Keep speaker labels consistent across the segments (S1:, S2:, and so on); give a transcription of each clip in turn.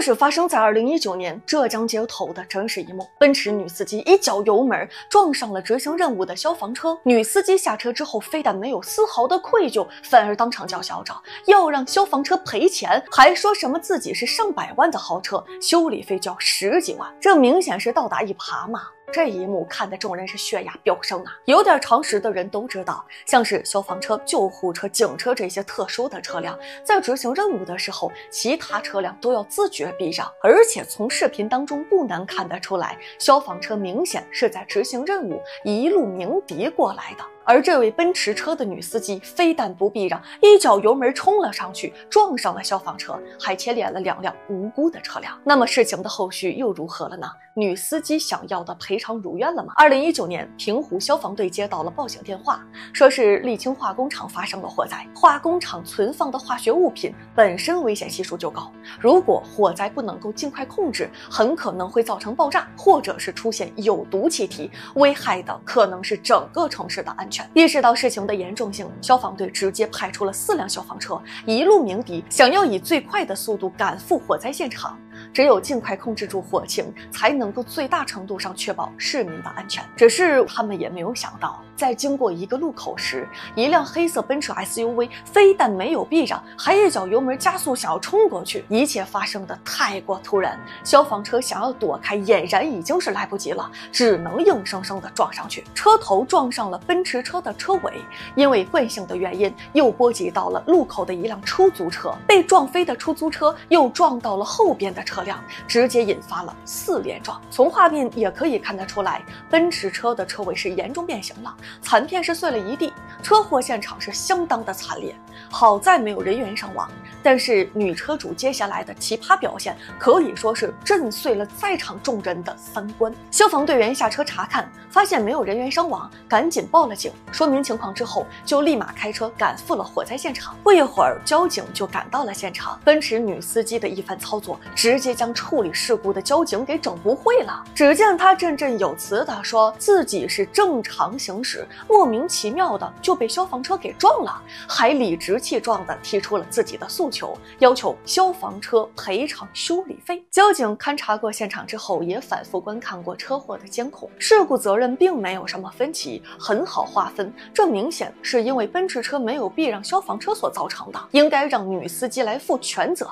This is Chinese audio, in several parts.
S1: 这是发生在二零一九年浙江街头的真实一幕。奔驰女司机一脚油门撞上了执行任务的消防车，女司机下车之后，非但没有丝毫的愧疚，反而当场叫嚣着要让消防车赔钱，还说什么自己是上百万的豪车，修理费就要十几万，这明显是倒打一耙嘛。这一幕看得众人是血压飙升啊！有点常识的人都知道，像是消防车、救护车、警车这些特殊的车辆，在执行任务的时候，其他车辆都要自觉避让。而且从视频当中不难看得出来，消防车明显是在执行任务，一路鸣笛过来的。而这位奔驰车的女司机非但不避让，一脚油门冲了上去，撞上了消防车，还牵连了两辆无辜的车辆。那么事情的后续又如何了呢？女司机想要的赔偿如愿了吗？二零一九年，平湖消防队接到了报警电话，说是沥青化工厂发生了火灾，化工厂存放的化学物品本身危险系数就高，如果火灾不能够尽快控制，很可能会造成爆炸，或者是出现有毒气体，危害的可能是整个城市的安意识到事情的严重性，消防队直接派出了四辆消防车，一路鸣笛，想要以最快的速度赶赴火灾现场。只有尽快控制住火情，才能够最大程度上确保市民的安全。只是他们也没有想到，在经过一个路口时，一辆黑色奔驰 SUV 非但没有避让，还一脚油门加速想要冲过去。一切发生的太过突然，消防车想要躲开，俨然已经是来不及了，只能硬生生的撞上去。车头撞上了奔驰车的车尾，因为惯性的原因，又波及到了路口的一辆出租车。被撞飞的出租车又撞到了后边的车。车辆直接引发了四连撞，从画面也可以看得出来，奔驰车的车尾是严重变形了，残片是碎了一地，车祸现场是相当的惨烈。好在没有人员伤亡，但是女车主接下来的奇葩表现可以说是震碎了在场众人的三观。消防队员下车查看，发现没有人员伤亡，赶紧报了警，说明情况之后就立马开车赶赴了火灾现场。不一会儿，交警就赶到了现场，奔驰女司机的一番操作直接。将处理事故的交警给整不会了。只见他振振有词地说自己是正常行驶，莫名其妙的就就被消防车给撞了，还理直气壮地提出了自己的诉求，要求消防车赔偿修理费。交警勘察过现场之后，也反复观看过车祸的监控，事故责任并没有什么分歧，很好划分。这明显是因为奔驰车没有避让消防车所造成的，应该让女司机来负全责。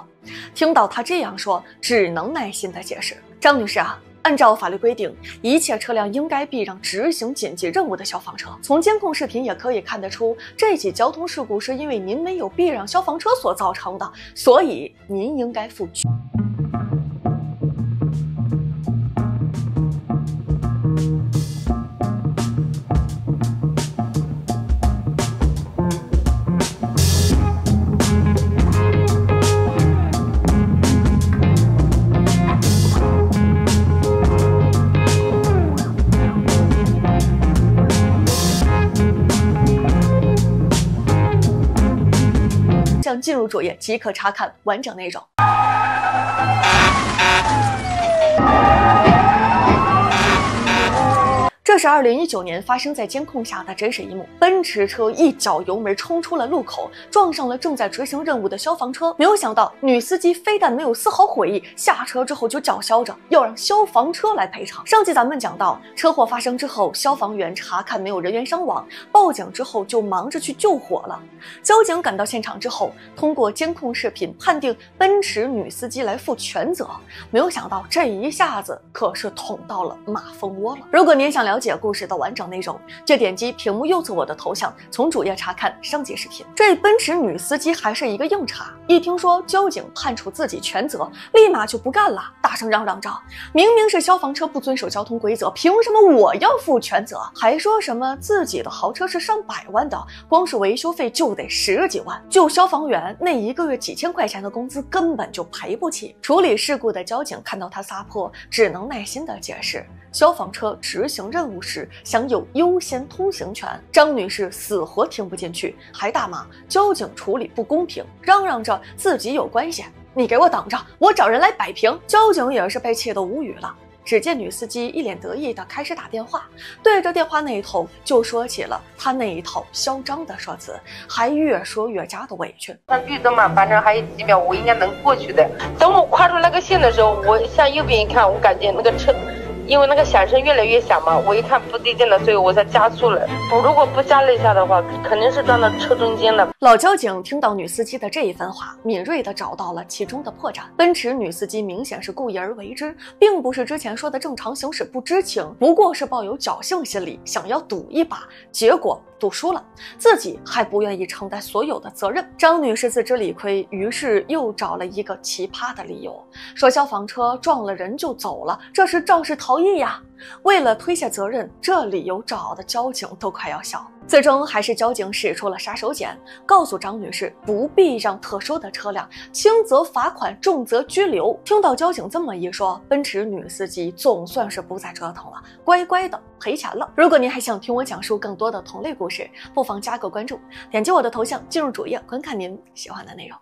S1: 听到他这样说，只能耐心的解释：“张女士啊，按照法律规定，一切车辆应该避让执行紧急任务的消防车。从监控视频也可以看得出，这起交通事故是因为您没有避让消防车所造成的，所以您应该负。”进入主页即可查看完整内容。这是二零一九年发生在监控下的真实一幕：奔驰车一脚油门冲出了路口，撞上了正在执行任务的消防车。没有想到，女司机非但没有丝毫悔意，下车之后就叫嚣着要让消防车来赔偿。上期咱们讲到，车祸发生之后，消防员查看没有人员伤亡，报警之后就忙着去救火了。交警赶到现场之后，通过监控视频判定奔驰女司机来负全责。没有想到，这一下子可是捅到了马蜂窝了。如果您想了，解解故事的完整内容，就点击屏幕右侧我的头像，从主页查看上集视频。这奔驰女司机还是一个硬茬，一听说交警判处自己全责，立马就不干了，大声嚷嚷着：“明明是消防车不遵守交通规则，凭什么我要负全责？”还说什么自己的豪车是上百万的，光是维修费就得十几万，就消防员那一个月几千块钱的工资根本就赔不起。处理事故的交警看到他撒泼，只能耐心的解释。消防车执行任务时享有优先通行权，张女士死活听不进去，还大骂交警处理不公平，嚷嚷着自己有关系，你给我等着，我找人来摆平。交警也是被气得无语了。只见女司机一脸得意的开始打电话，对着电话那一头就说起了他那一套嚣张的说辞，还越说越加的委屈。
S2: 那绿灯嘛，反正还有几秒，我应该能过去的。等我跨出那个线的时候，我向右边一看，我感觉那个车。因为那个响声越来越响嘛，我一看不对劲了，所以我才加速了。我如果不加了一下的话，肯定是撞到车中间了。
S1: 老交警听到女司机的这一番话，敏锐地找到了其中的破绽。奔驰女司机明显是故意而为之，并不是之前说的正常行驶不知情，不过是抱有侥幸心理，想要赌一把，结果。赌输了，自己还不愿意承担所有的责任。张女士自知理亏，于是又找了一个奇葩的理由，说消防车撞了人就走了，这时肇事逃同意呀。为了推卸责任，这理由找的交警都快要笑。最终还是交警使出了杀手锏，告诉张女士不必让特殊的车辆，轻则罚款，重则拘留。听到交警这么一说，奔驰女司机总算是不再折腾了，乖乖的赔钱了。如果您还想听我讲述更多的同类故事，不妨加个关注，点击我的头像进入主页观看您喜欢的内容。